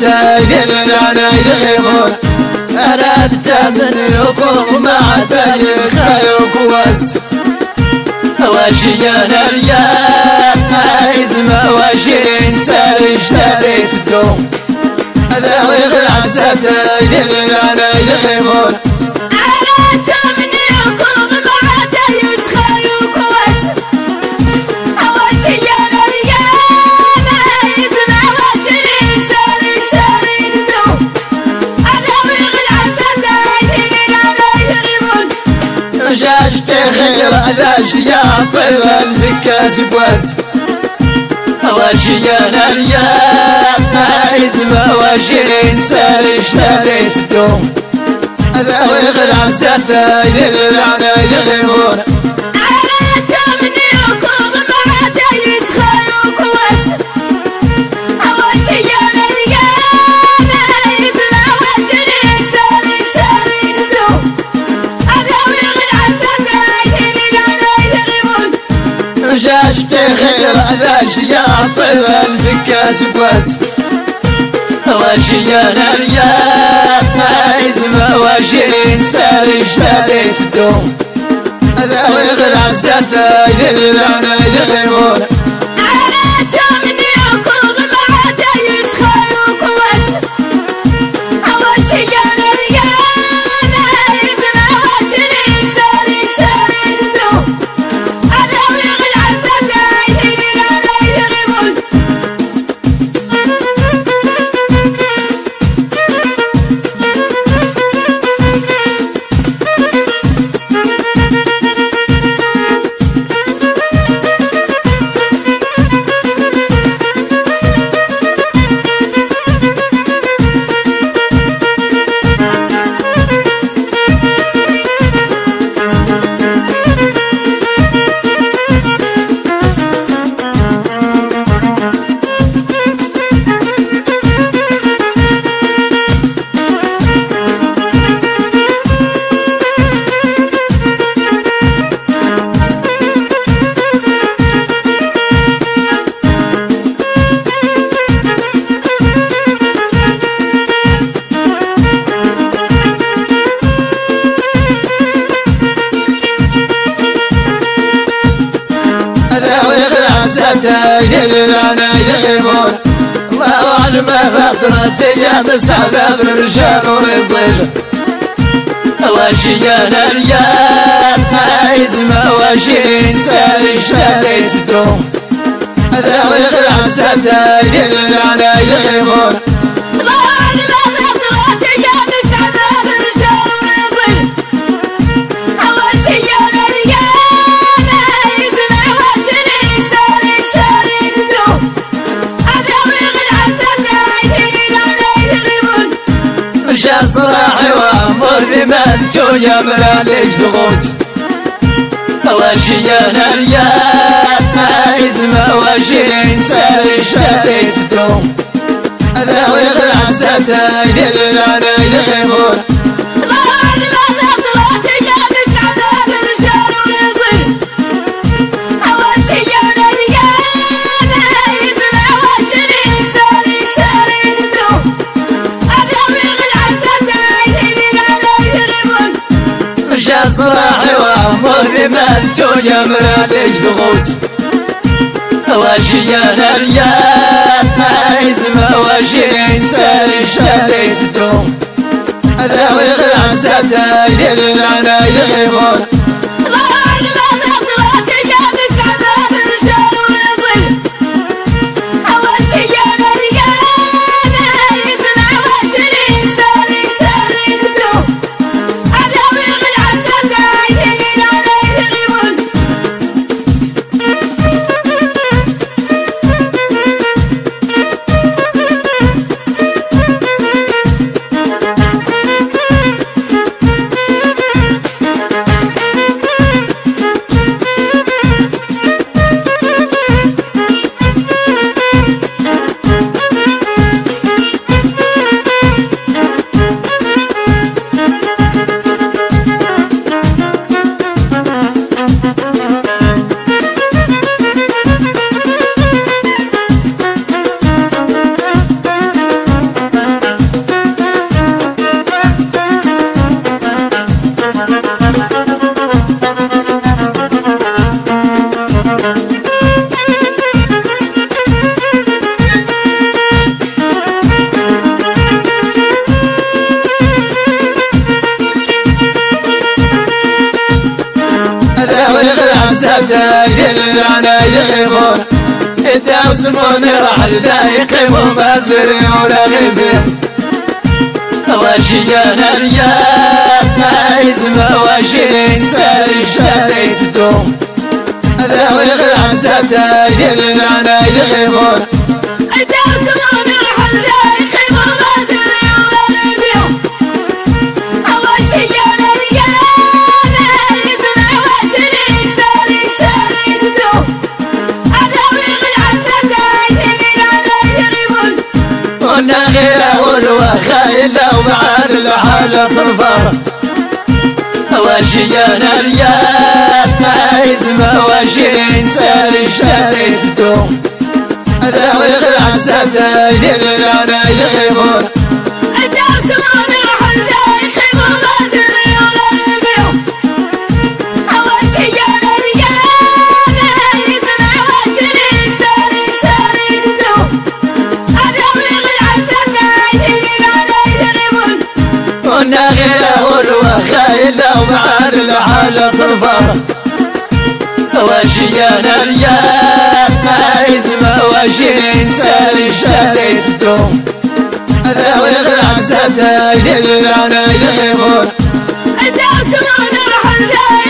تايدنا نايدغيمون أردت من يكون مع تايس خيوك واس واشي أنا ريال عايز ما واشي سالش تاليت الدوم هذا ويغير عزة تايدنا طيب الفكاس بواس واشي يا نريا عايز ما واشي الانسان اشتريت الدوم هذا ويغير عزة يدير العنى يغيبون ذاش يا طيب الفكاس بواس واشي يا نريا عايز ما واشي الانسان اشتريت الدوم هذا ويغير عزة يدير لنا يغيرون تايل أنا يغيبون الله اعلم فترة أيام سعد بن رجال ورزيل واشي أنا ريال عايز ما واشي انسان اشتريت الدوم هذا ويغير عسى تايل أنا يغيبون وامر بمن تو يا مراليش بغوص واشي يا نريان عايز ما واشي انسان اشتريت الدوم هذا ويغير عسى تايدر أنا يغيبون صراحي ومظلمة جمرة ليش بغوص؟ واشي يا نريان عايز ما واشي انسان اشتريت الدوم هذا ويغير سادة يدير لنا يغيبون. ستايل أنا يغيبون إدا وسمون رحل ذايق مبازر ولا غيبين واشي أنا رياح عايز واشي سالي اشتريت دوم هذا ويغير عن ستايل أنا يغيبون لو بعد الحالة ترفع واشي أنا ريال عايز مواشي الإنسان اشتريت الدوم هذا ويغير عساتا يدير أنا يغيبون. كنا غير والوخايل لو بعد الحالة ترفع واشي أنا ريال عايز مواشي الانسان اشتريت الدوم هذا ويغير عساتا يدير أنا يغيبون Yeah.